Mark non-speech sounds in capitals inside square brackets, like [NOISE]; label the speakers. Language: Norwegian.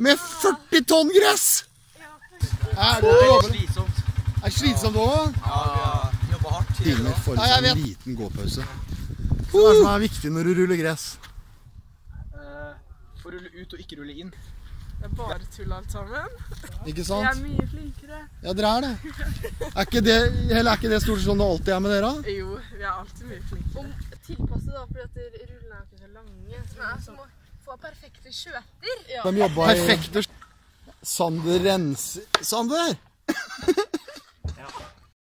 Speaker 1: med 40 tonn gress! Er det?
Speaker 2: Slitsomt.
Speaker 1: Er det slitsomt òg?
Speaker 2: Ja, vi har jobba hardt.
Speaker 1: Timer for en liten gåpause. Hva er det som er viktig når du ruller gress?
Speaker 2: For å rulle ut og ikke rulle inn.
Speaker 3: Det er bare tull alt sammen.
Speaker 1: Ikke sant?
Speaker 3: Jeg er mye flinkere.
Speaker 1: Ja, dere er det. Er ikke det, eller er ikke det stort sett sånn det alltid er med dere?
Speaker 3: Jo, vi er alltid mye flinkere.
Speaker 4: Tilpasset da, fordi at rullene er ikke så lange. Som er som å få perfekte skjøter. Ja.
Speaker 1: De jobba i Perfekte Sander renser Sander! [LAUGHS]